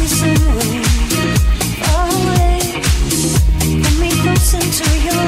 Listen to your own drift away. Set